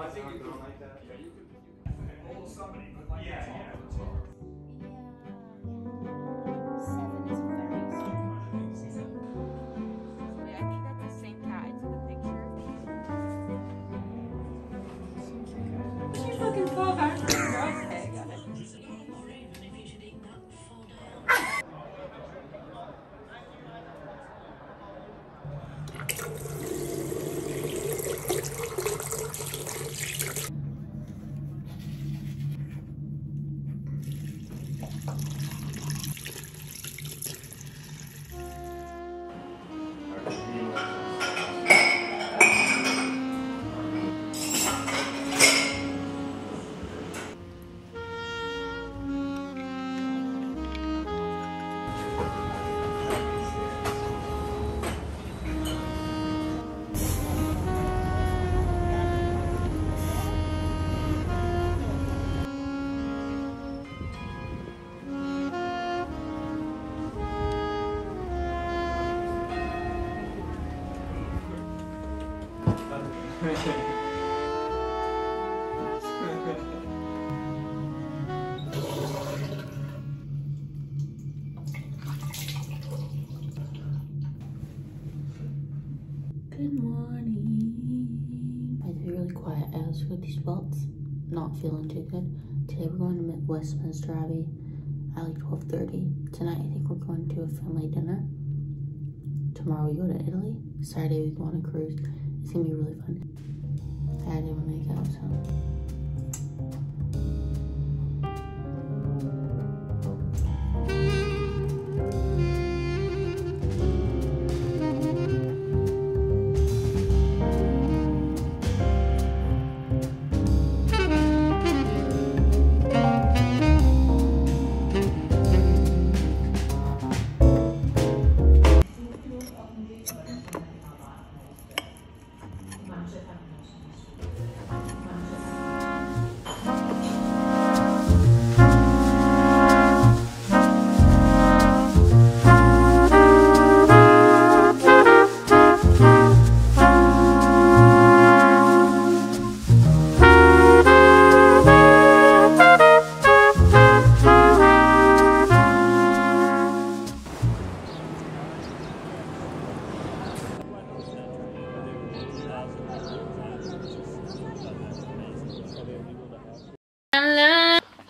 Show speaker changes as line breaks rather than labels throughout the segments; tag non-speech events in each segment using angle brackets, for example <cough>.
I think you could like that. Yeah, you could. Hold somebody, but like yeah, yeah.
Seven is
Good morning. I be really quiet as with these belts. Not feeling too good. Today we're going to Westminster Abbey at like 12.30. Tonight I think we're going to a family dinner. Tomorrow we go to Italy. Saturday we go on a cruise. It's gonna be really fun. I had to do my makeup, so.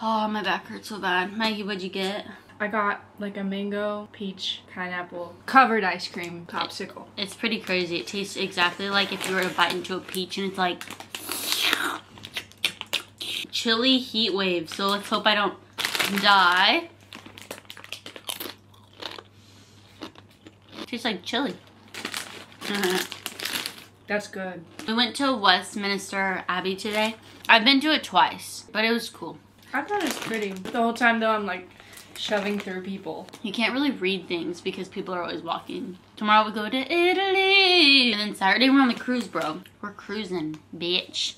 Oh, my back hurts so bad. Maggie, what'd you get?
I got like a mango, peach, pineapple, covered ice cream popsicle.
It's pretty crazy. It tastes exactly like if you were to bite into a peach and it's like chilly heat wave. So let's hope I don't die. tastes like chili. <laughs>
That's good.
we went to Westminster Abbey today. I've been to it twice, but it was cool.
I thought it was pretty. The whole time though, I'm like shoving through people.
You can't really read things because people are always walking. Tomorrow we go to Italy. And then Saturday we're on the cruise, bro. We're cruising, bitch.